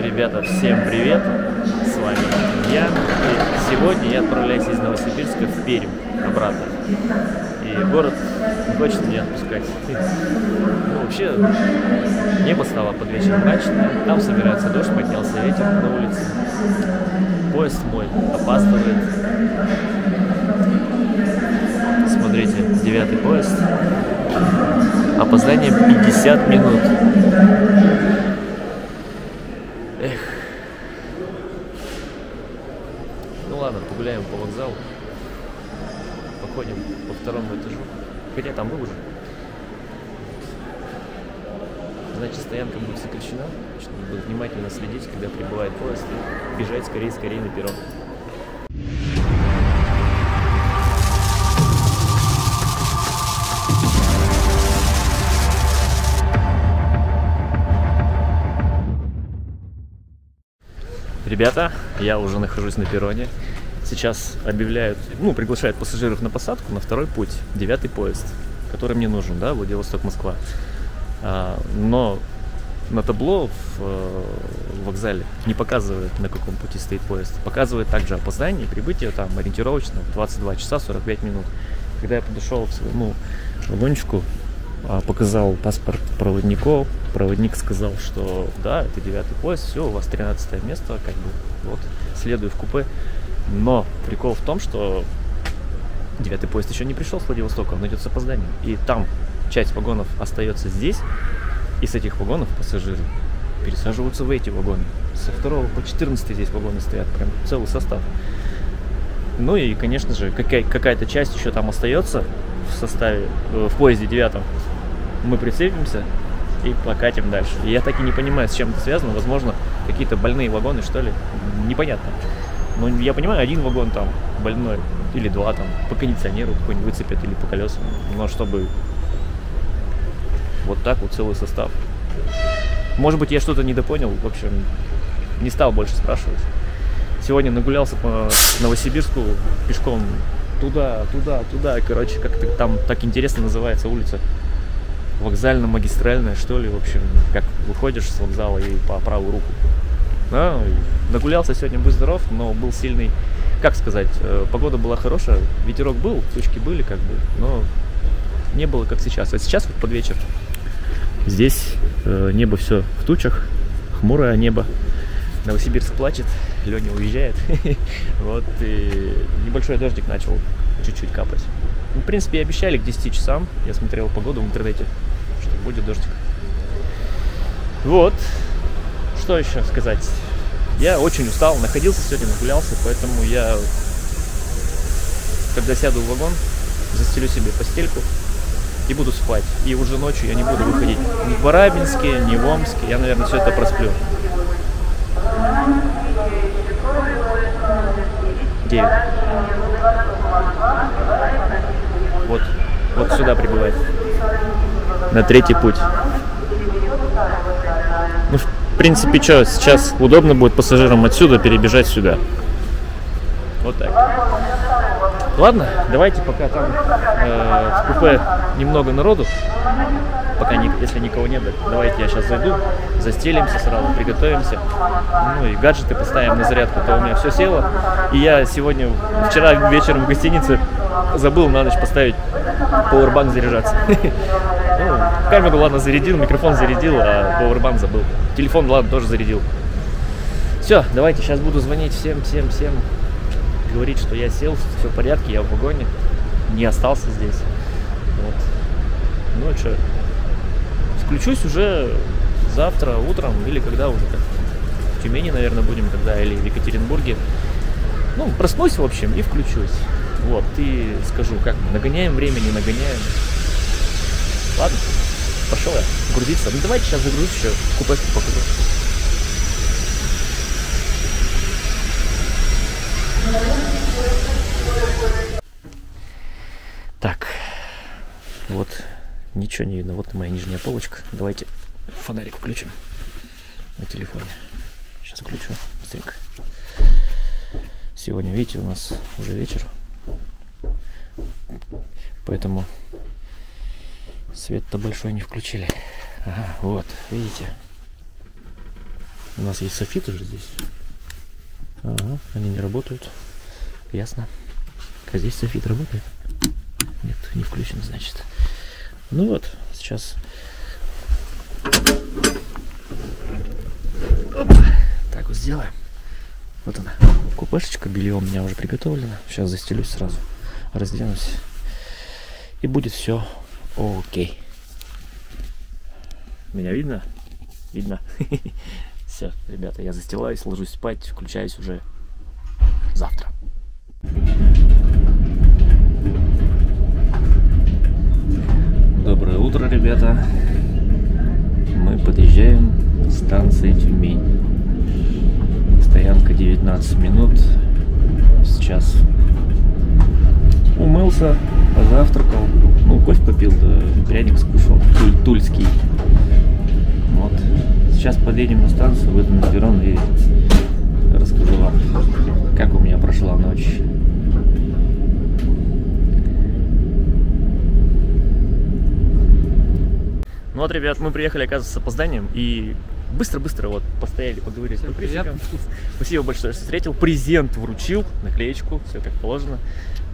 Ребята, всем привет! С вами я. И сегодня я отправляюсь из Новосибирска в Пермь обратно. И город не хочет меня отпускать. Ну, вообще, небо стало под вечер мрачное, там собирается дождь, поднялся ветер на улице. Поезд мой опаздывает. Смотрите, девятый поезд. Опоздание 50 минут. Эх. Ну ладно, погуляем по вокзалу. Походим по второму этажу. Хотя там был уже. Значит, стоянка будет сокращена. Надо будет внимательно следить, когда прибывает поезд, и бежать скорее-скорее на перрон. Ребята, я уже нахожусь на перроне. Сейчас объявляют, ну, приглашают пассажиров на посадку на второй путь, девятый поезд, который мне нужен, да, Владивосток-Москва. А, но на табло в, э, в вокзале не показывает, на каком пути стоит поезд. Показывает также опоздание и прибытие там ориентировочно в 22 часа 45 минут. Когда я подошел к своему вагончику, а, показал паспорт проводников, проводник сказал, что да, это девятый поезд, все, у вас 13 место, как бы, вот, следую в купе. Но прикол в том, что девятый поезд еще не пришел с Владивостока, он идет с опозданием. И там часть вагонов остается здесь, и с этих вагонов пассажиры пересаживаются в эти вагоны. Со второго по 14 здесь вагоны стоят, прям целый состав. Ну и, конечно же, какая- какая-то часть еще там остается в составе, э, в поезде девятом. Мы прицепимся и покатим дальше. Я так и не понимаю, с чем это связано. Возможно, какие-то больные вагоны, что ли. Непонятно. Но я понимаю, один вагон там больной, или два там, по кондиционеру какой-нибудь выцепят, или по колесам. Но чтобы вот так вот целый состав. Может быть, я что-то недопонял. В общем, не стал больше спрашивать. Сегодня нагулялся по Новосибирску пешком туда, туда, туда. Короче, как-то там так интересно называется улица. Вокзально-магистральная, что ли, в общем, как выходишь с вокзала и по правую руку. Да, нагулялся сегодня, будь здоров, но был сильный, как сказать, э, погода была хорошая, ветерок был, тучки были, как бы, но не было как сейчас. А сейчас вот под вечер здесь э, небо все в тучах, хмурое небо. Новосибирск плачет, Леня уезжает. Вот и небольшой дождик начал чуть-чуть капать. Ну, в принципе, обещали к 10 часам. Я смотрел погоду в интернете, что будет дождик. Вот. Что еще сказать? Я очень устал, находился сегодня, нагулялся, поэтому я, когда сяду в вагон, застелю себе постельку и буду спать. И уже ночью я не буду выходить ни в Барабинске, ни в Омске. Я, наверное, все это просплю. 9. Вот, вот сюда прибывает. На третий путь. Ну, в принципе, что, сейчас удобно будет пассажирам отсюда перебежать сюда. Вот так. Ладно, давайте пока там э, в купе немного народу, пока ни- если никого нет, давайте я сейчас зайду, застелимся сразу, приготовимся, ну и гаджеты поставим на зарядку, то у меня все село. И я сегодня, вчера вечером в гостинице забыл на ночь поставить Powerbank заряжаться. Ну, камеру, ладно, зарядил, микрофон зарядил, а Powerbank забыл. Телефон, ладно, тоже зарядил. Все, давайте сейчас буду звонить всем, всем, всем, говорить, что я сел, все в порядке, я в вагоне, не остался здесь. Вот. Ну что, включусь уже завтра утром или когда уже как в Тюмени, наверное, будем тогда, или в Екатеринбурге. Ну, проснусь, в общем, и включусь. Вот, и скажу, как мы, нагоняем время, не нагоняем. Ладно, пошел я грузиться. Ну, давайте сейчас загрузить еще, купешку покажу. Так, вот, ничего не видно. Вот моя нижняя полочка. Давайте фонарик включим на телефоне. Сейчас включу быстренько. Сегодня, видите, у нас уже вечер. Поэтому свет-то большой не включили. Ага, вот, видите. У нас есть софиты же здесь. Ага, они не работают. Ясно. А здесь софит работает? Нет, не включен, значит. Ну вот, сейчас... Оп. Так вот сделаем. Вот она. Купешечка, белье у меня уже приготовлено. Сейчас застелюсь сразу. Разденусь. И будет все окей. Меня видно? Видно. Все, ребята, я застилаюсь, ложусь спать, включаюсь уже завтра. Доброе утро, ребята. Мы подъезжаем к станции Тюмень. Стоянка 19 минут. Сейчас умылся, позавтракал. Ну, кофе попил, да пряник скушал. Туль, тульский. Вот. Сейчас подъедем на станцию, выйду на перрон и расскажу вам, как у меня прошла ночь. Ну вот, ребят, мы приехали, оказывается, с опозданием и быстро-быстро вот постояли, поговорили Всем с подписчиком. Спасибо большое, что встретил. Презент вручил, наклеечку, все как положено.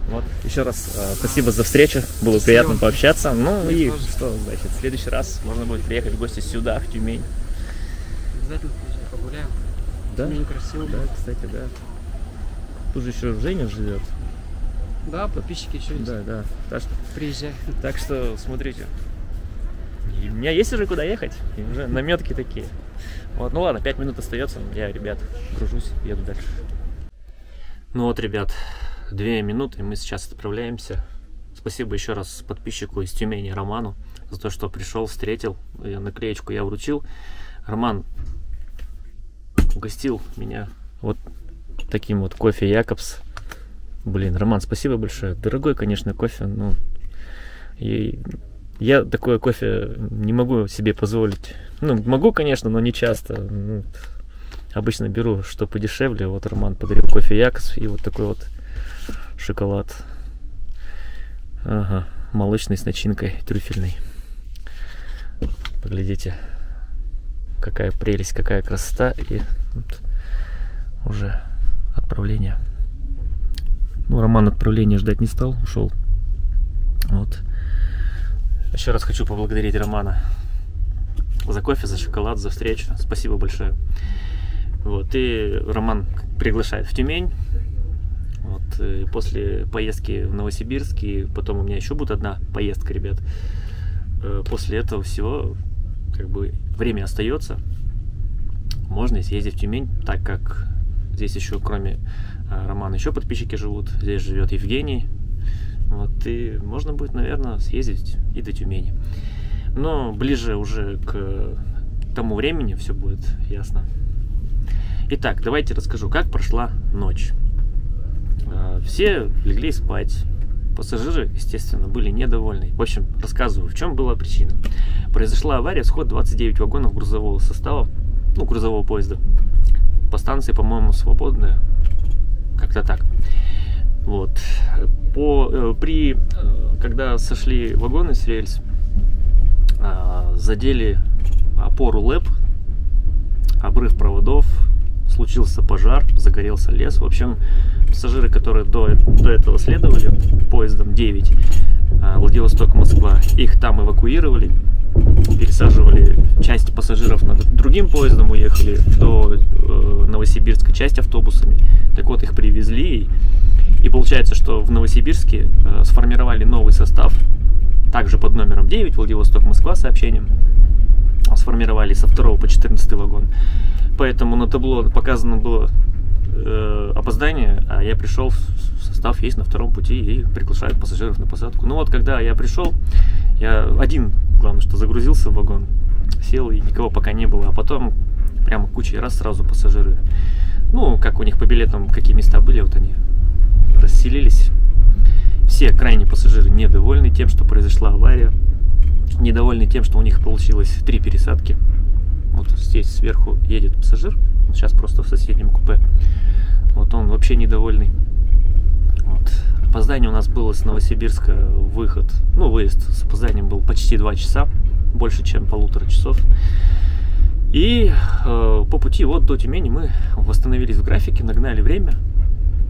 Вот. Еще раз э, спасибо за встречу, было Спасибо. приятно пообщаться. Ну Мне и тоже. что, значит, в следующий раз можно будет приехать в гости сюда, в Тюмень. Обязательно приезжай, погуляем. Да? Тюмень красиво. Да, кстати, да. Тут же еще Женя живет. Да, подписчики еще есть. Да, да. Так что, Приезжай. так что смотрите. И у меня есть уже куда ехать. И уже наметки такие. Вот, ну ладно, 5 минут остается. Я, ребят, гружусь, еду дальше. Ну вот, ребят, две минуты, мы сейчас отправляемся. Спасибо еще раз подписчику из Тюмени Роману за то, что пришел, встретил. Наклеечку я вручил. Роман угостил меня вот таким вот кофе Якобс. Блин, Роман, спасибо большое. Дорогой, конечно, кофе, но и я такое кофе не могу себе позволить. Ну, могу, конечно, но не часто. Ну, обычно беру что подешевле. Вот Роман подарил кофе Якобс и вот такой вот шоколад. Ага, молочный с начинкой трюфельной. Поглядите, какая прелесть, какая красота. И вот уже отправление. Ну, Роман отправления ждать не стал, ушел. Вот. Еще раз хочу поблагодарить Романа за кофе, за шоколад, за встречу. Спасибо большое. Вот. И Роман приглашает в Тюмень. Вот. И после поездки в Новосибирск, и потом у меня еще будет одна поездка, ребят. Э, После этого всего, как бы, время остается. Можно съездить в Тюмень, так как здесь еще, кроме э, Романа, еще подписчики живут. Здесь живет Евгений. Вот, и можно будет, наверное, съездить и до Тюмени. Но ближе уже к тому времени все будет ясно. Итак, давайте расскажу, как прошла ночь. А, Все легли спать. Пассажиры, естественно, были недовольны. В общем, рассказываю, в чем была причина. Произошла авария, сход 29 вагонов грузового состава, ну, грузового поезда. По станции, по-моему, свободная. Как-то так. Вот. По, э, при, э, когда сошли вагоны с рельс, а, задели опору ЛЭП, обрыв проводов, случился пожар, загорелся лес. В общем, пассажиры, которые до, до этого следовали поездом 9 а, Владивосток-Москва, их там эвакуировали, пересаживали часть пассажиров над другим поездом, уехали до э, Новосибирска, часть автобусами. Так вот, их привезли. И получается, что в Новосибирске э, сформировали новый состав, также под номером 9, Владивосток-Москва сообщением. Сформировали со 2 по 14 вагон. Поэтому на табло показано было э, опоздание, а я пришел, состав есть на втором пути и приглашают пассажиров на посадку. Ну вот, когда я пришел, я один, главное, что загрузился в вагон, сел и никого пока не было, а потом прямо кучей раз сразу пассажиры. Ну, как у них по билетам, какие места были, вот они расселились. Все крайне пассажиры недовольны тем, что произошла авария, недовольны тем, что у них получилось три пересадки. Вот здесь сверху едет пассажир, сейчас просто в соседнем купе. Вот он вообще недовольный. Вот. Опоздание у нас было с Новосибирска выход, ну выезд с опозданием был почти два часа, больше чем полутора часов. И э, по пути вот до Тюмени мы восстановились в графике, нагнали время.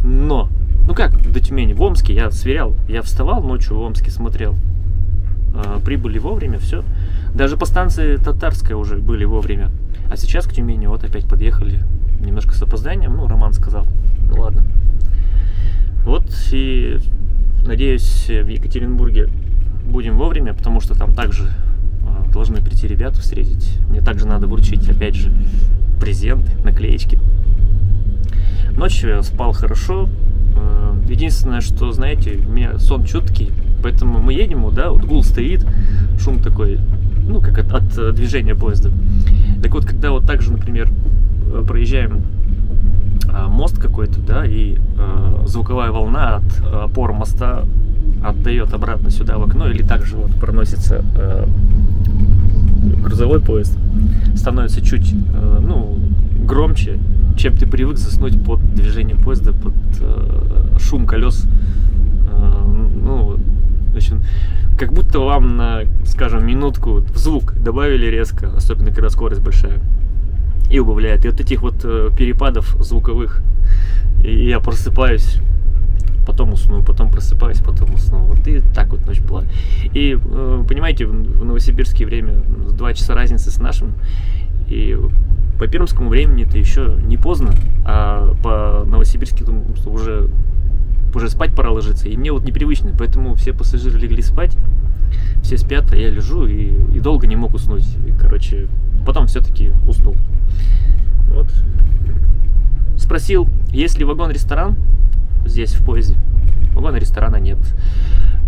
Но, ну как до Тюмени, в Омске я сверял, я вставал ночью в Омске, смотрел. Э, прибыли вовремя, все. Даже по станции Татарская уже были вовремя. А сейчас к Тюмени вот опять подъехали. Немножко с опозданием, ну, Роман сказал. Ну ладно. Вот и надеюсь, в Екатеринбурге будем вовремя, потому что там также э, должны прийти ребята встретить. Мне также надо вручить, опять же, презенты, наклеечки. Ночью я спал хорошо. Э, единственное, что, знаете, у меня сон чуткий, поэтому мы едем, да, вот гул стоит, шум такой, ну, как от, от э, движения поезда. Так вот, когда вот так же, например, э, проезжаем а, мост какой-то, да, и э, звуковая волна от опор моста отдает обратно сюда в окно, или также вот проносится э, грузовой поезд, становится чуть, э, ну, громче, чем ты привык заснуть под движением поезда, под э, шум колес. Э, ну, в общем, как будто вам на, скажем, минутку звук добавили резко, особенно когда скорость большая, и убавляет. И вот этих вот э, перепадов звуковых, и я просыпаюсь, потом усну, потом просыпаюсь, потом усну. Вот и так вот ночь была. И, э, понимаете, в Новосибирске время, два часа разницы с нашим, и по пермскому времени это еще не поздно, а по новосибирски уже уже спать пора ложиться, и мне вот непривычно, поэтому все пассажиры легли спать, все спят, а я лежу и, и долго не мог уснуть. И, короче, потом все-таки уснул. Вот. Спросил, есть ли вагон-ресторан здесь в поезде. Вагона ресторана нет.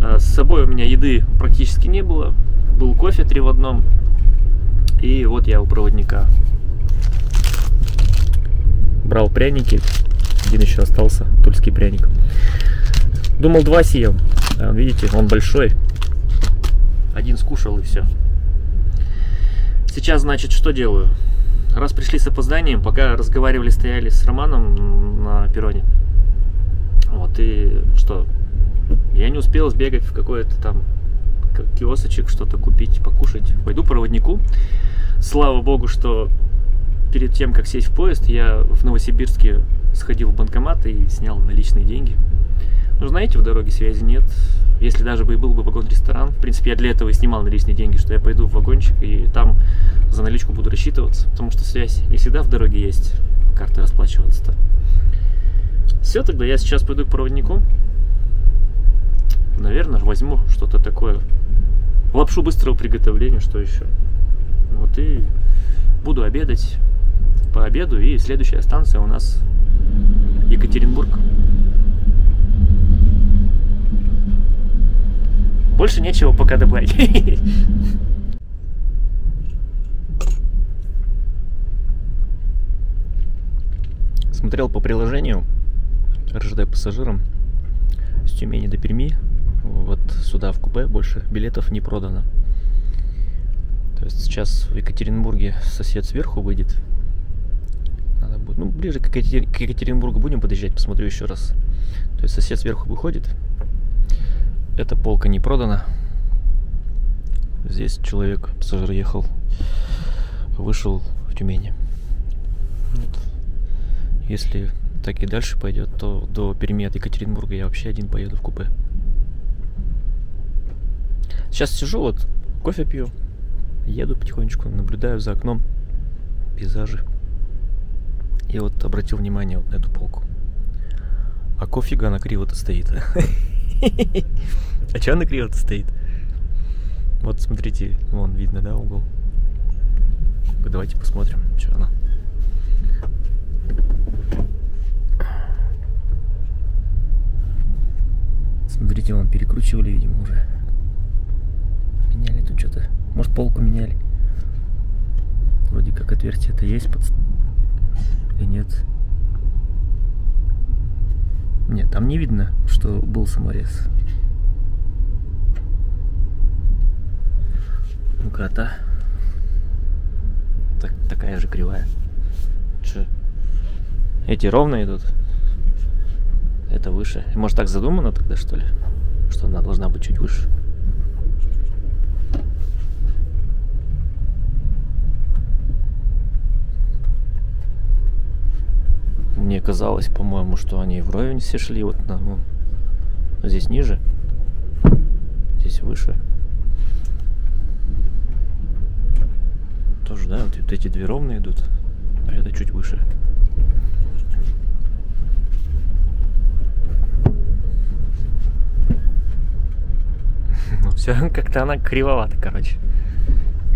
А, с собой у меня еды практически не было. Был кофе три в одном. И вот я у проводника. Брал пряники. Один еще остался, тульский пряник. Думал, два съем. Видите, он большой. Один скушал и все. Сейчас, значит, что делаю? Раз пришли с опозданием, пока разговаривали, стояли с Романом на перроне. Вот, и что? Я не успел сбегать в какой-то там киосочек, что-то купить, покушать. Пойду проводнику. Слава богу, что перед тем, как сесть в поезд, я в Новосибирске сходил в банкомат и снял наличные деньги. Ну, знаете, в дороге связи нет. Если даже бы и был бы вагон-ресторан, в принципе, я для этого и снимал наличные деньги, что я пойду в вагончик и там за наличку буду рассчитываться, потому что связь не всегда в дороге есть, карты расплачиваться-то. Все, тогда я сейчас пойду к проводнику. Наверное, возьму что-то такое. Лапшу быстрого приготовления, что еще. Вот и буду обедать по обеду. И следующая станция у нас Екатеринбург. Больше нечего пока добавить. Смотрел по приложению РЖД пассажирам с Тюмени до Перми. Вот сюда в купе больше билетов не продано. То есть сейчас в Екатеринбурге сосед сверху выйдет. Надо будет, ну, ближе к, Екатер... к Екатеринбургу будем подъезжать, посмотрю еще раз. То есть сосед сверху выходит, эта полка не продана. Здесь человек, пассажир ехал, вышел в Тюмени. Вот. Если так и дальше пойдет, то до Перми от Екатеринбурга я вообще один поеду в купе. Сейчас сижу, вот, кофе пью, еду потихонечку, наблюдаю за окном пейзажи. И вот обратил внимание вот на эту полку. А кофига она криво-то стоит. А че она криво-то стоит? Вот смотрите, вон видно, да, угол? Давайте посмотрим, что она. Смотрите, вон перекручивали, видимо, уже. Меняли тут что-то. Может, полку меняли. Вроде как отверстие-то есть под... Или нет? Нет, там не видно, что был саморез. Ну-ка, та. Так, такая же кривая. Че? Эти ровно идут? Это выше. Может так задумано тогда, что ли? Что она должна быть чуть выше. Казалось, по-моему, что они вровень все шли. Вот на, ну, здесь ниже, здесь выше. Тоже, да, вот, вот эти две ровные идут, а это чуть выше. Ну все, как-то она кривовата, короче.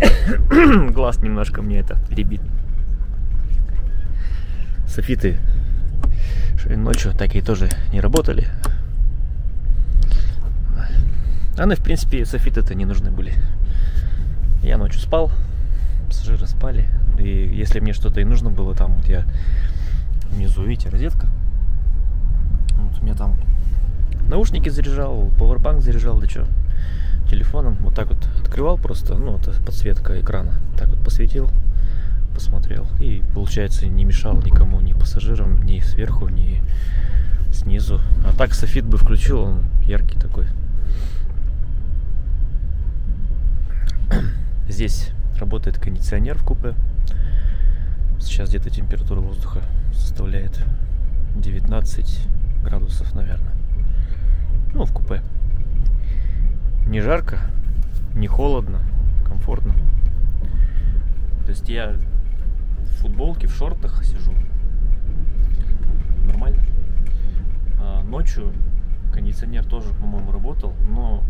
Глаз немножко мне это ребит. Софиты ночью такие тоже не работали. А ну, в принципе, софиты-то не нужны были. Я ночью спал, пассажиры спали. И если мне что-то и нужно было, там вот я внизу, видите, розетка. Вот у меня там наушники заряжал, пауэрбанк заряжал, да что, телефоном вот так вот открывал просто, ну, это подсветка экрана, так вот посветил, посмотрел. И, получается, не мешал никому, ни пассажирам, ни сверху, ни снизу. А так софит бы включил, он яркий такой. Здесь работает кондиционер в купе. Сейчас где-то температура воздуха составляет 19 градусов, наверное. Ну, в купе. Не жарко, не холодно, комфортно. То есть я в футболке, в шортах сижу. Нормально. А ночью кондиционер тоже, по-моему, работал, но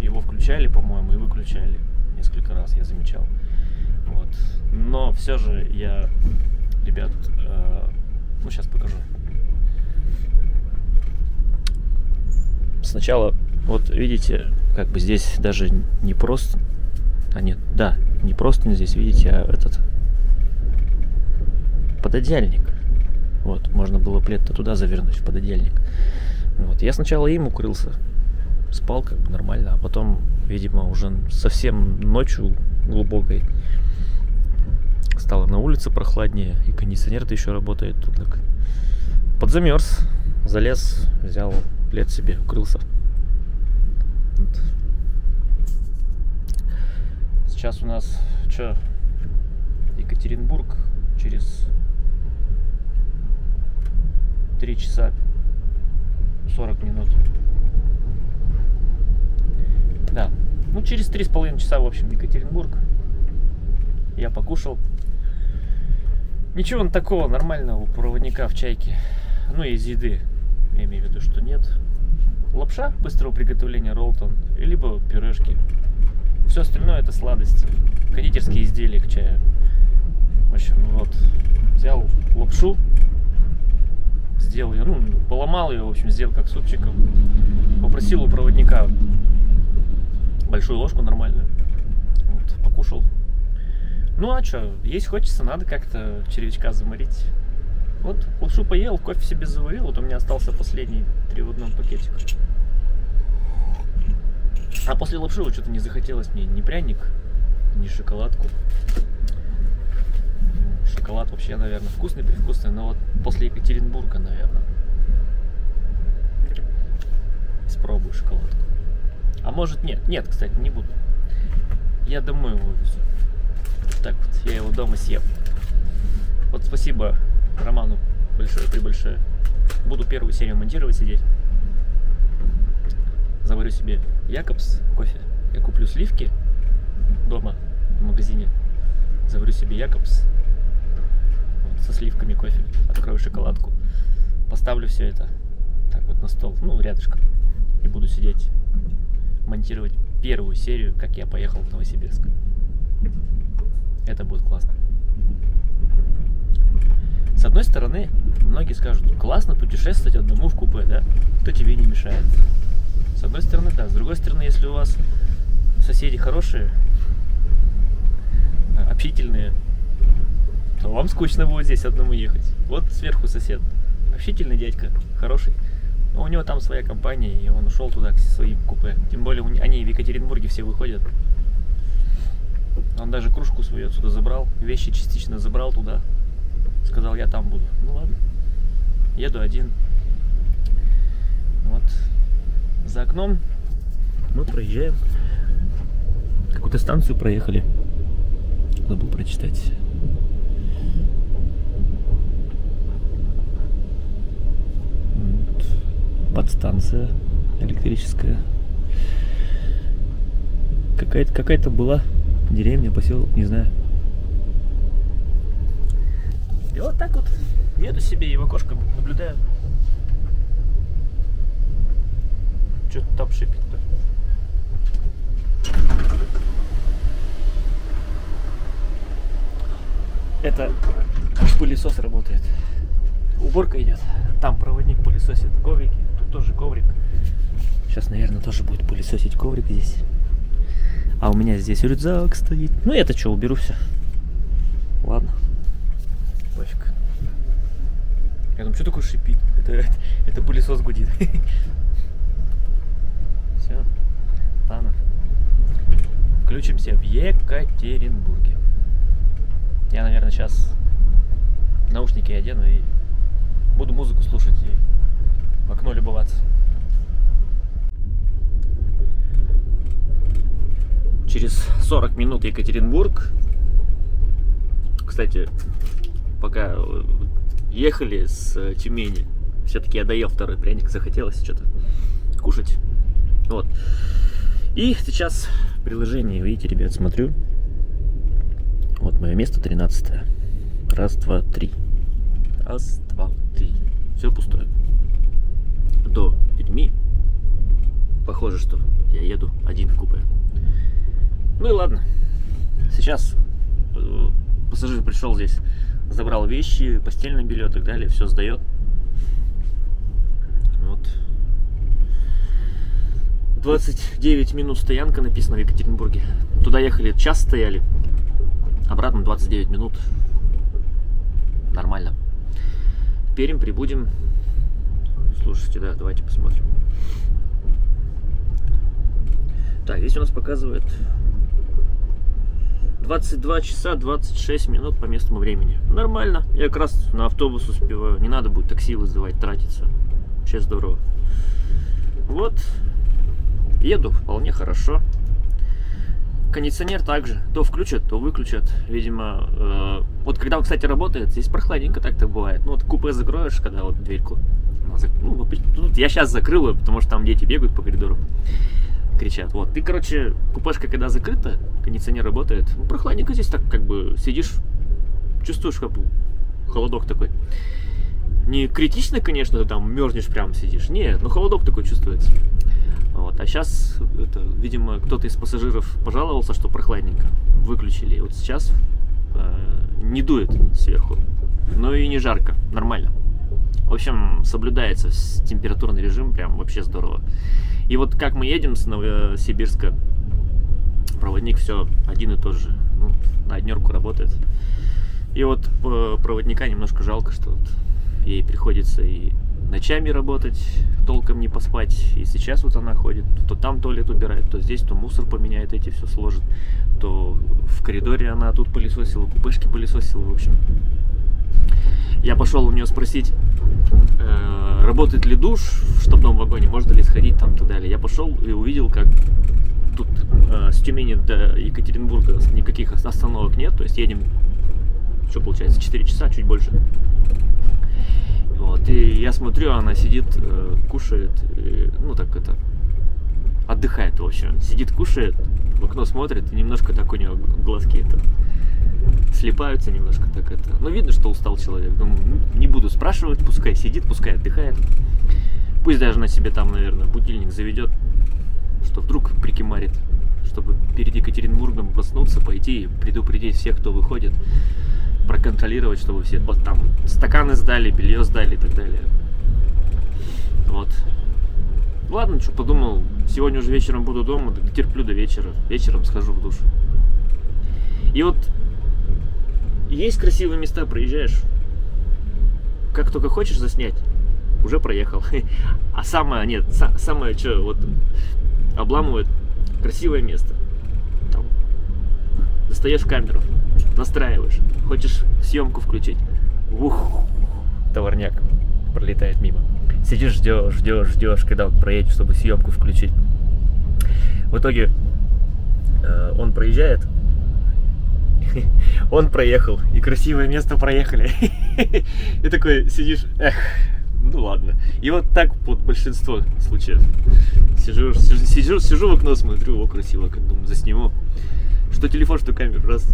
его включали, по-моему, и выключали. Несколько раз я замечал. Вот. Но все же я, ребят, э, ну сейчас покажу. Сначала, вот видите, как бы здесь даже не просто, а нет, да, не просто здесь, видите, а этот пододеяльник. Вот, можно было плед-то туда завернуть, в пододеяльник. Вот, я сначала им укрылся, спал как бы нормально, а потом, видимо, уже совсем ночью глубокой стало на улице прохладнее, и кондиционер-то еще работает тут. Так. Подзамерз, залез, взял плед себе, укрылся. Вот. Сейчас у нас что? Екатеринбург через 3 часа 40 минут. Да. Ну, через три с половиной часа, в общем, Екатеринбург. Я покушал. Ничего такого нормального у проводника в чайке. Ну, из еды. Я имею в виду, что нет. Лапша быстрого приготовления роллтон, либо пюрешки. Все остальное это сладости. Кондитерские изделия к чаю. В общем, вот. Взял лапшу, сделал ее, ну, поломал ее, в общем, сделал как супчиком. Попросил у проводника большую ложку нормальную. Вот, покушал. Ну а что, есть хочется, надо как-то червячка заморить. Вот, лапшу поел, кофе себе заварил. Вот у меня остался последний три в одном пакетик. А после лапши вот что-то не захотелось мне ни пряник, ни шоколадку. Шоколад вообще, наверное, вкусный, привкусный, но вот после Екатеринбурга, наверное. Испробую шоколадку. А может нет. Нет, кстати, не буду. Я домой его везу. Так вот, я его дома съем. Вот спасибо Роману большое, прибольшое. Буду первую серию монтировать сидеть. Заварю себе Якобс кофе. Я куплю сливки дома в магазине. Заварю себе Якобс вот, со сливками кофе. Открою шоколадку. Поставлю все это так вот на стол, ну, рядышком. И буду сидеть монтировать первую серию, как я поехал в Новосибирск. Это будет классно. С одной стороны, многие скажут, классно путешествовать одному в купе, да? Кто тебе не мешает? С одной стороны, да. С другой стороны, если у вас соседи хорошие, общительные, то вам скучно будет здесь одному ехать. Вот сверху сосед. Общительный дядька, хороший. Но у него там своя компания, и он ушел туда к своим купе. Тем более они в Екатеринбурге все выходят. Он даже кружку свою отсюда забрал, вещи частично забрал туда. Сказал, я там буду. Ну ладно. Еду один. Вот. За окном мы проезжаем. Какую-то станцию проехали. Забыл прочитать. Подстанция электрическая. Какая-то какая-то была деревня, поселок, не знаю. И вот так вот еду себе и в окошко наблюдаю. Что-то там шипит-то. Это пылесос работает. Уборка идет. Там проводник пылесосит коврики. Тоже коврик. Сейчас, наверное, тоже будет пылесосить коврик здесь. А у меня здесь рюкзак стоит. Ну, это что, уберу все. Ладно. Пофиг. Я думаю, что такое шипит? Это, это, это пылесос гудит. Все. Танов. Включимся в Екатеринбурге. Я, наверное, сейчас наушники одену и буду музыку слушать и окно любоваться. Через 40 минут Екатеринбург. Кстати, пока ехали с Тюмени, все-таки я доел второй пряник, захотелось что-то кушать. Вот. И сейчас приложение, видите, ребят, смотрю. Вот мое место 13 Раз, два, три. Раз, два, три. Все пустое. До Перми. Похоже, что я еду один в купе. Ну и ладно. Сейчас э, пассажир пришел здесь, забрал вещи, постельное белье и так далее, все сдает. Вот. 29 минут стоянка написано в Екатеринбурге. Туда ехали, час стояли. Обратно 29 минут. Нормально. В Пермь прибудем. Слушайте, да, давайте посмотрим. Так, здесь у нас показывает 22 часа 26 минут по местному времени. Нормально. Я как раз на автобус успеваю. Не надо будет такси вызывать, тратиться. Вообще здорово. Вот. Еду вполне хорошо. Кондиционер также. То включат, то выключат. Видимо, э, вот когда кстати, работает, здесь прохладненько так-то бывает. Ну, вот купе закроешь, когда вот дверьку. Ну, тут я сейчас закрыл ее, потому что там дети бегают по коридору кричат. Вот. Ты, короче, купешка, когда закрыта, кондиционер работает, ну, прохладненько здесь так, как бы, сидишь, чувствуешь, как холодок такой. Не критично, конечно, ты там мерзнешь прям сидишь. Нет, но холодок такой чувствуется. Вот. А сейчас, это, видимо, кто-то из пассажиров пожаловался, что прохладненько. Выключили. И вот сейчас э, не дует сверху. Но и не жарко. Нормально. В общем, соблюдается температурный режим, прям вообще здорово. И вот как мы едем с Новосибирска, проводник все один и тот же. Ну, на однерку работает. И вот э, проводника немножко жалко, что вот ей приходится и ночами работать, толком не поспать. И сейчас вот она ходит, то там туалет убирает, то здесь, то мусор поменяет, эти все сложит. То в коридоре она тут пылесосила, купешки пылесосила, в общем. Я пошел у нее спросить, э, работает ли душ в штабном вагоне, можно ли сходить там и так далее. Я пошел и увидел, как тут э, с Тюмени до Екатеринбурга никаких остановок нет, то есть едем, что получается, 4 часа, чуть больше. Вот, и я смотрю, она сидит, э, кушает, и, ну так это, отдыхает, в общем. Сидит, кушает, в окно смотрит, и немножко так у нее глазки это слепаются немножко так это. Ну, видно, что устал человек. Думаю, ну, не буду спрашивать, пускай сидит, пускай отдыхает. Пусть даже на себе там, наверное, будильник заведет, что вдруг прикимарит, чтобы перед Екатеринбургом проснуться, пойти и предупредить всех, кто выходит, проконтролировать, чтобы все вот там стаканы сдали, белье сдали и так далее. Вот. Ладно, что подумал, сегодня уже вечером буду дома, терплю до вечера. Вечером схожу в душ. И вот есть красивые места, проезжаешь, как только хочешь заснять, уже проехал. А самое, нет, самое, что вот обламывает, красивое место. Там, достаешь камеру, настраиваешь, хочешь съемку включить. Ух, товарняк пролетает мимо. Сидишь, ждешь, ждешь, ждешь, когда он проедет, чтобы съемку включить. В итоге э, он проезжает, он проехал, и красивое место проехали. И такой сидишь, эх, ну ладно. И вот так вот большинство случаев. Сижу, сижу, сижу, сижу в окно, смотрю, о, красиво, как думаю, засниму. Что телефон, что камеру, раз,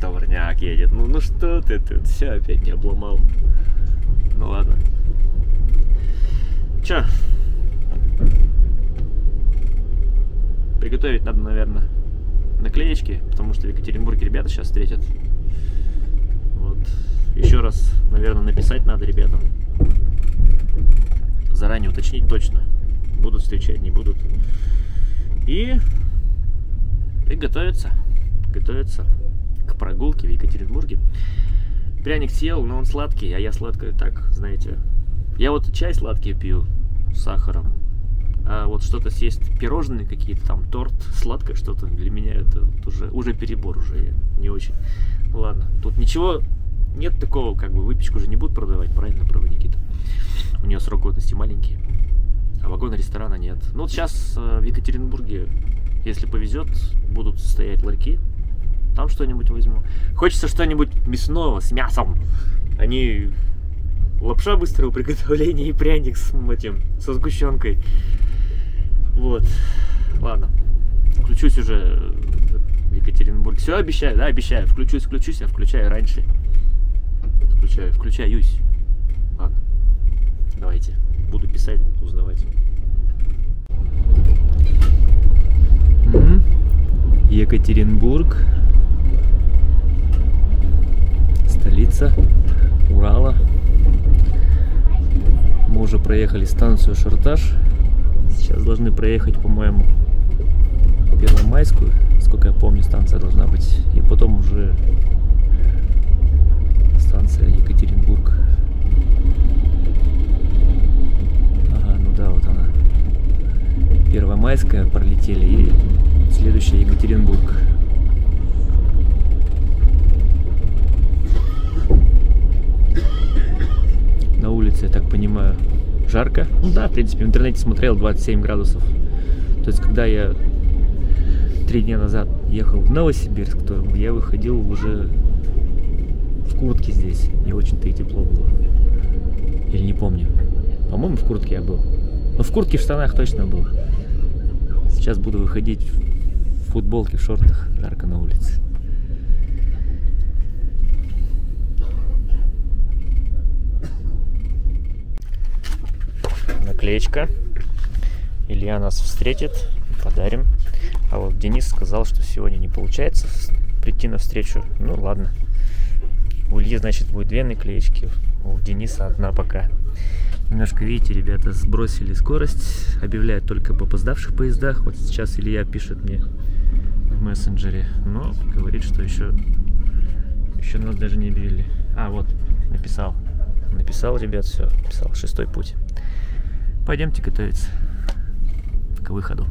товарняк едет. Ну, ну что ты тут, все опять не обломал. Ну ладно. Че? Приготовить надо, наверное, наклеечки, потому что в Екатеринбурге ребята сейчас встретят. Вот. Еще раз, наверное, написать надо ребятам. Заранее уточнить точно. Будут встречать, не будут. И, и готовиться. Готовиться к прогулке в Екатеринбурге. Пряник съел, но он сладкий, а я сладкое так, знаете. Я вот чай сладкий пью с сахаром. А вот что-то съесть, пирожные какие-то, там торт, сладкое что-то, для меня это вот уже, уже перебор уже, я не очень. Ладно, тут ничего, нет такого, как бы выпечку уже не будут продавать, правильно, право, Никита? У нее срок годности маленький, а вагона ресторана нет. Ну вот сейчас э, в Екатеринбурге, если повезет, будут стоять ларьки, там что-нибудь возьму. Хочется что-нибудь мясного, с мясом. Они лапша быстрого приготовления и пряник с этим, со сгущенкой. Вот. Ладно. Включусь уже в Екатеринбург. Все обещаю, да, обещаю. Включусь, включусь, а включаю раньше. Включаю, включаюсь. Ладно. Давайте. Буду писать, узнавать. Екатеринбург. Столица Урала. Мы уже проехали станцию Шарташ. Сейчас должны проехать, по-моему, Первомайскую. Сколько я помню, станция должна быть. И потом уже станция Екатеринбург. Ага, ну да, вот она. Первомайская пролетели и следующая Екатеринбург. На улице, я так понимаю, жарко. Ну да, в принципе, в интернете смотрел 27 градусов. То есть, когда я три дня назад ехал в Новосибирск, то я выходил уже в куртке здесь. Не очень-то и тепло было. Или не помню. По-моему, в куртке я был. Но в куртке, в штанах точно был. Сейчас буду выходить в футболке, в шортах. Жарко на улице. Наклеечка. Илья нас встретит, подарим. А вот Денис сказал, что сегодня не получается прийти на встречу. Ну ладно. У Ильи, значит, будет две наклеечки. У Дениса одна пока. Немножко, видите, ребята сбросили скорость. Объявляют только об опоздавших поездах. Вот сейчас Илья пишет мне в мессенджере. Но говорит, что еще, еще нас даже не объявили. А, вот, написал. Написал, ребят, все. Писал, шестой путь. Пойдемте готовиться к выходу.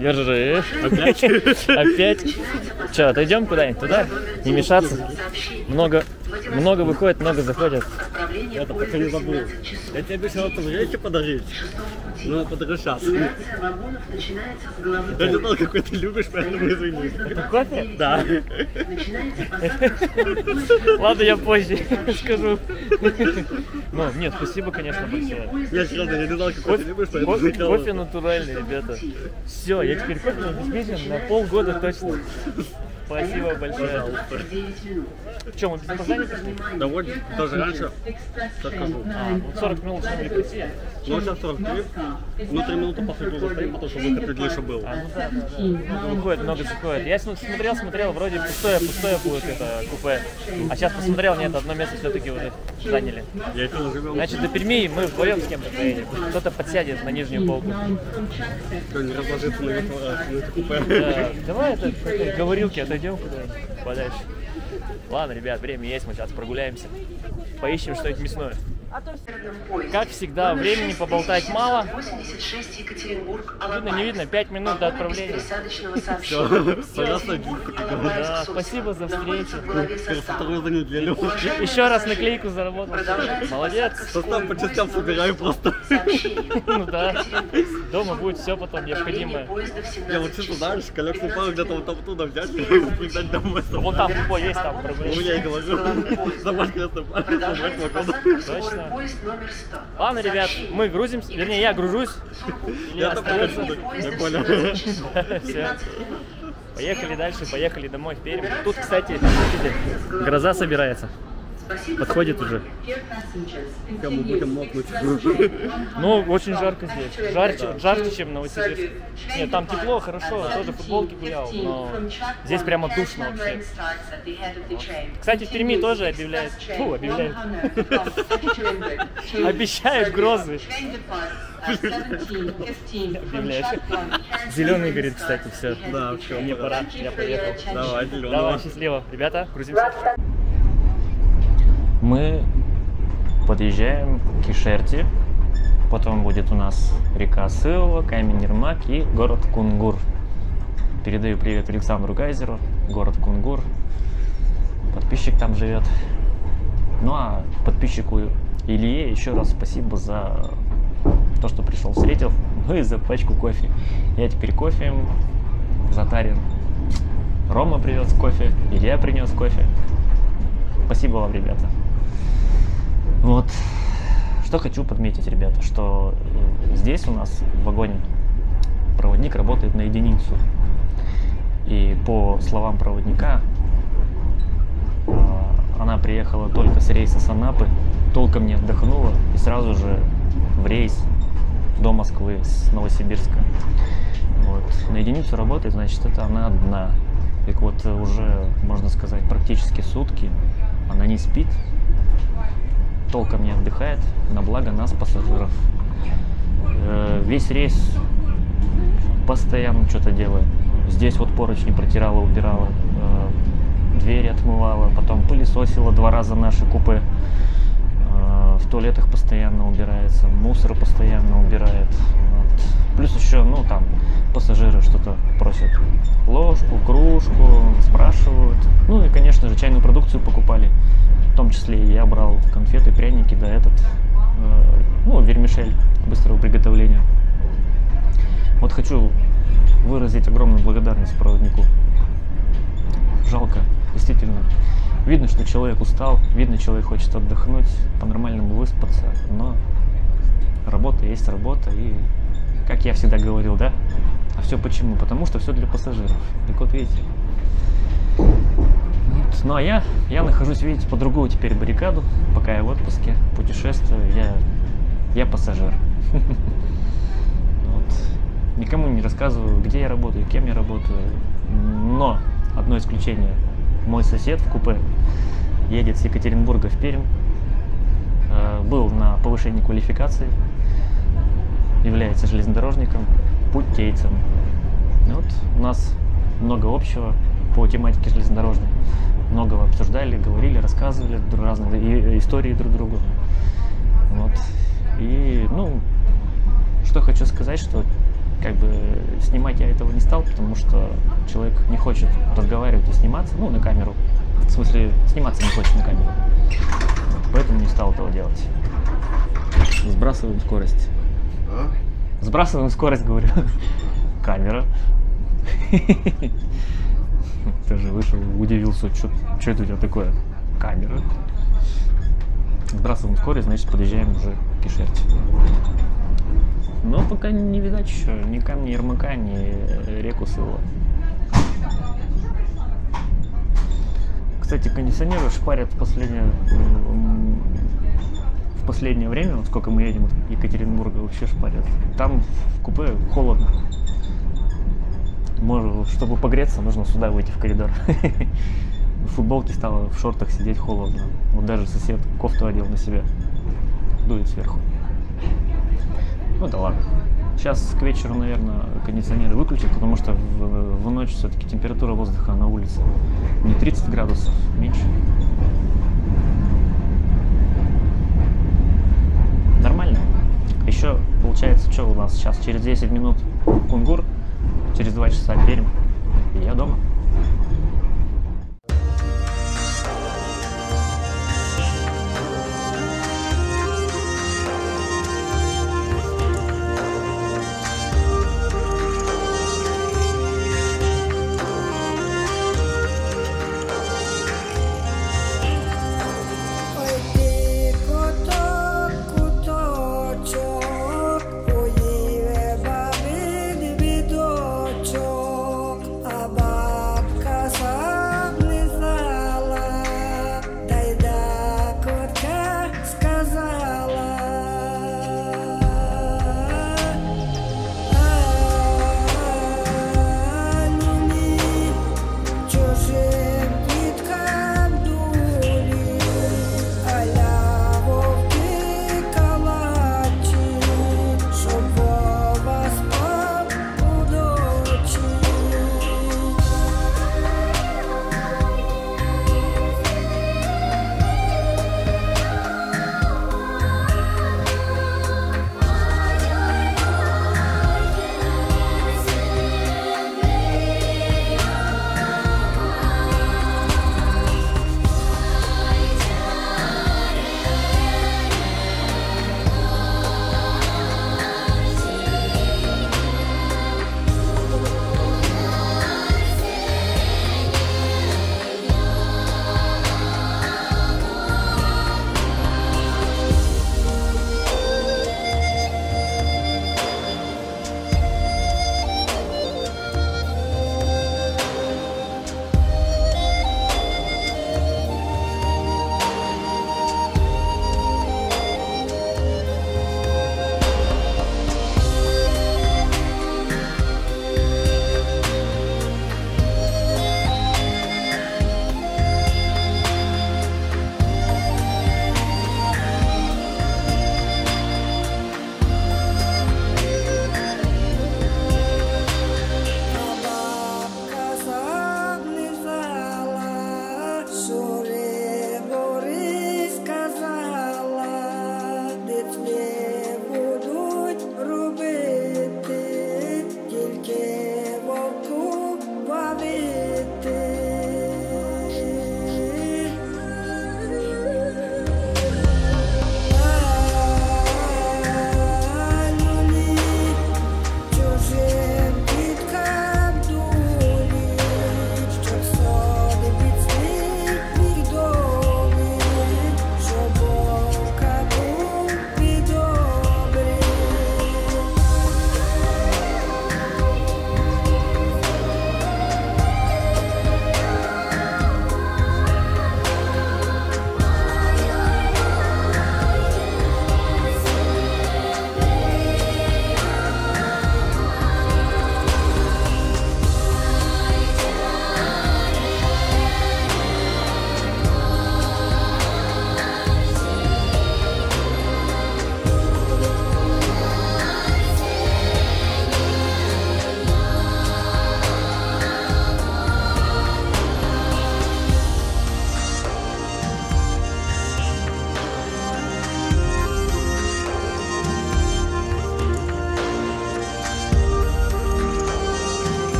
Держи. Опять? Опять? Че, отойдем куда-нибудь туда? Не мешаться? Много, много выходит, много заходят. Я то пока не забыл. Я тебе обещал таблетки подарить. Ну, подарю сейчас. Я не знал, какой ты любишь, поэтому извини. Кофе? Да. Ладно, я позже скажу. Ну, нет, спасибо, конечно, большое. Я серьезно, я не знал, какой ты любишь, поэтому Кофе, заказал. кофе натуральный, ребята. Все, я теперь кофе обеспечен на полгода точно. Спасибо большое. Че, мы без опоздания пришли? Да вот, даже раньше, так скажу. А, ну 40 минут ли прийти? Ну, сейчас 43, ну, 3 минуты после этого стоим, потому что выход длиннее был. А, ну да, да. Много выходит, много заходит. Я см- смотрел, смотрел, вроде пустое, пустое будет это купе. А сейчас посмотрел, нет, одно место все-таки уже заняли. Я это живем. Значит, до Перми мы вдвоем с кем-то поедем. Кто-то подсядет на нижнюю полку. Что, не разложиться на это, это купе. Да, давай это, к этой отойдем куда-нибудь подальше. Ладно, ребят, время есть, мы сейчас прогуляемся. Поищем что-нибудь мясное. Как всегда, времени поболтать мало. 86 Екатеринбург, Видно, не видно, 5 минут до отправления. Все, спасибо за встречу. Еще раз наклейку заработал. Молодец. Состав по частям собираю просто. Ну да. Дома будет все потом необходимое. Я вот чисто, знаешь, коллекцию пару где-то вот оттуда взять и придать домой. Вон там есть там У меня и говорю, забрать собрать вагон. Точно. Поезд номер 100. Ладно, ребят, мы грузимся. Вернее, я гружусь. Я остается. я понял. Все. Поехали дальше, поехали домой в Пермь. Тут, кстати, гроза собирается. Подходит уже. Кому будем мокнуть. Ну, очень жарко здесь. Жарче, жарче чем в Новосибирске. Нет, там тепло, хорошо, тоже в футболке гулял, но здесь прямо душно вообще. Кстати, в Перми тоже объявляют, фу, объявляют, обещают грозы. Объявляют. Зеленый говорит, кстати, все. Да, все, Мне пора, я поехал. Давай, зеленого. Давай, счастливо. Ребята, грузимся. Мы подъезжаем к Ишерти. Потом будет у нас река Сылва, камень Ермак и город Кунгур. Передаю привет Александру Гайзеру, город Кунгур. Подписчик там живет. Ну а подписчику Илье еще раз спасибо за то, что пришел, встретил, ну и за пачку кофе. Я теперь кофеем затарен. Рома привез кофе, Илья принес кофе. Спасибо вам, ребята. Вот. Что хочу подметить, ребята, что э, здесь у нас в вагоне проводник работает на единицу. И по словам проводника, а, она приехала только с рейса с Анапы, толком не отдохнула и сразу же в рейс до Москвы с Новосибирска. Вот. На единицу работает, значит, это она одна. Так вот, э, уже, можно сказать, практически сутки она не спит, толком не отдыхает, на благо нас, пассажиров. Э, Весь рейс постоянно что-то делает. Здесь вот поручни протирала, убирала, э, двери отмывала, потом пылесосила два раза наши купе. Э, В туалетах постоянно убирается, мусор постоянно убирает. Вот. Плюс еще, ну там, пассажиры что-то просят. Ложку, кружку, спрашивают. Ну и, конечно же, чайную продукцию покупали. В том числе я брал конфеты, пряники, да этот, э, ну, вермишель быстрого приготовления. Вот хочу выразить огромную благодарность проводнику. Жалко, действительно. Видно, что человек устал, видно, человек хочет отдохнуть, по-нормальному выспаться, но работа есть работа, и, как я всегда говорил, да? А все почему? Потому что все для пассажиров. Так вот, видите. Ну а я, я нахожусь, видите, по другую теперь баррикаду, пока я в отпуске, путешествую, я, я пассажир. Вот. Никому не рассказываю, где я работаю, кем я работаю. Но одно исключение. Мой сосед в купе едет с Екатеринбурга в Пермь. Э, Был на повышении квалификации. Является железнодорожником, путейцем. Вот у нас много общего по тематике железнодорожной. Многого обсуждали, говорили, рассказывали друг- разные и- истории друг другу. Вот. И, ну, что хочу сказать, что как бы снимать я этого не стал, потому что человек не хочет разговаривать и сниматься, ну, на камеру. В смысле, сниматься не хочет на камеру. Вот, поэтому не стал этого делать. Сбрасываем скорость. Сбрасываем скорость, говорю. Камера. Тоже вышел, удивился, что это у тебя такое? Камера. Сбрасываем скорость, значит, подъезжаем уже к Ишерте. Но пока не видать еще ни камни Ермака, ни э, реку Сыла. Кстати, кондиционеры шпарят в последнее, в последнее время, вот сколько мы едем от Екатеринбурга, вообще шпарят. Там в купе холодно. Чтобы погреться, нужно сюда выйти в коридор. В футболке стало в шортах сидеть холодно. Вот даже сосед кофту одел на себя. Дует сверху. Ну да ладно. Сейчас к вечеру, наверное, кондиционеры выключат, потому что в, в ночь все-таки температура воздуха на улице не 30 градусов, меньше. еще, получается, что у нас сейчас? Через 10 минут Кунгур, через 2 часа Пермь, и я дома.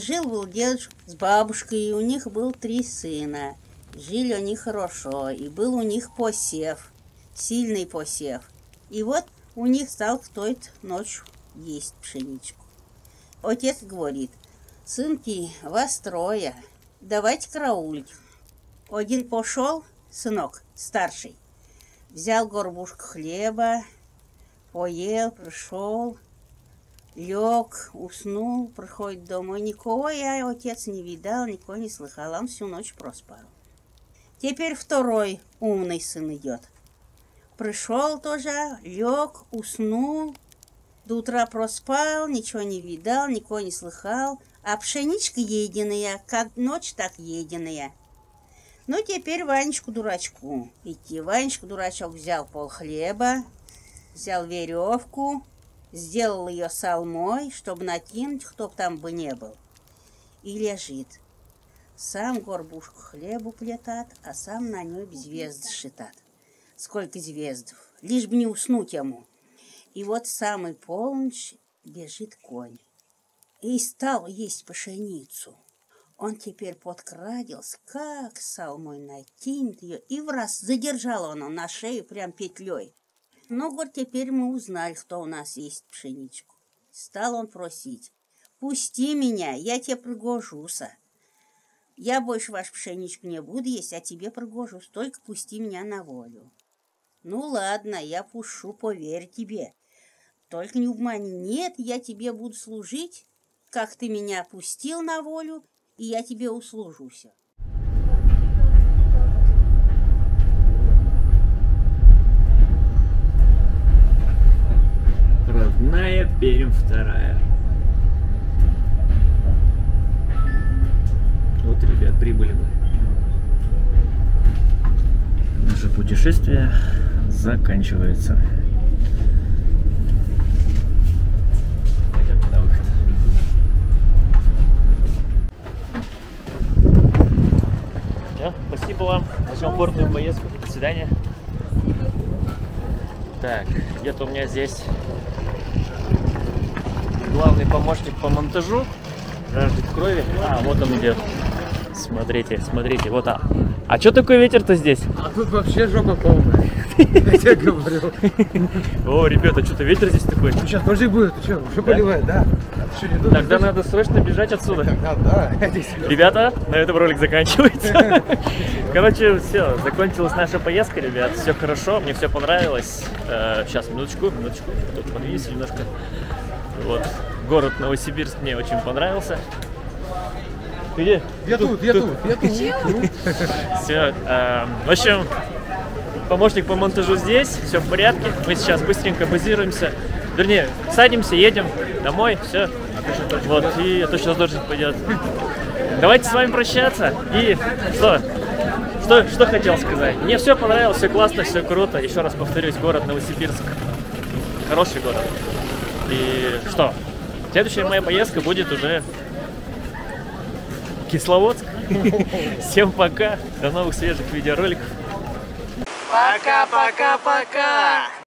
Жил-был дедушка с бабушкой, и у них был три сына. Жили они хорошо, и был у них посев, сильный посев. И вот у них стал кто-то ночью есть пшеничку. Отец говорит, сынки, вас трое, давайте караулить. Один пошел, сынок, старший, взял горбушку хлеба, поел, пришел, лег, уснул, приходит домой. Никого я, отец, не видал, никого не слыхал. Он всю ночь проспал. Теперь второй умный сын идет. Пришел тоже, лег, уснул, до утра проспал, ничего не видал, никого не слыхал. А пшеничка единая, как ночь, так единая. Ну, теперь Ванечку дурачку. Идти. Ванечка дурачок взял пол хлеба, взял веревку, сделал ее салмой, чтобы накинуть, кто б там бы не был. И лежит. Сам горбушку хлебу плетат, а сам на ней звезд шитат. Сколько звездов, лишь бы не уснуть ему. И вот самый полночь бежит конь. И стал есть пшеницу. Он теперь подкрадился, как салмой накинет ее, и в раз задержал он на шею прям петлей. Ну, вот теперь мы узнали, кто у нас есть пшеничку. Стал он просить, пусти меня, я тебе пригожуся. Я больше вашу пшеничку не буду есть, а тебе пригожусь, только пусти меня на волю. Ну ладно, я пушу, поверь тебе. Только не обмани, нет, я тебе буду служить, как ты меня пустил на волю, и я тебе услужуся. Родная Пермь вторая. Вот, ребят, прибыли мы. Наше путешествие заканчивается. Спасибо вам за комфортную поездку. До свидания. Так, где-то у меня здесь главный помощник по монтажу жаждет крови. А, вот он идет. Смотрите, смотрите, вот а. А что такой ветер-то здесь? А тут вообще жопа полная. Я тебе говорю. О, ребята, что-то ветер здесь такой. Ну сейчас дождик будет, ты что, уже поливает, да? А не думаешь? Тогда надо срочно бежать отсюда. Да, да, Ребята, на этом ролик заканчивается. Короче, все, закончилась наша поездка, ребят. Все хорошо, мне все понравилось. Сейчас, минуточку, минуточку. Тут подвинусь немножко. Вот, город Новосибирск мне очень понравился. Ты где? Я тут, я тут, я тут. Все. в общем, помощник по монтажу здесь, все в порядке. Мы сейчас быстренько базируемся. Вернее, садимся, едем домой, все. Вот, и точно дождик пойдет. Давайте с вами прощаться. И что? Что, что хотел сказать? Мне все понравилось, все классно, все круто. Еще раз повторюсь, город Новосибирск. Хороший город. И что? Следующая моя поездка будет уже Кисловодск. Всем пока. До новых свежих видеороликов. Пока-пока-пока!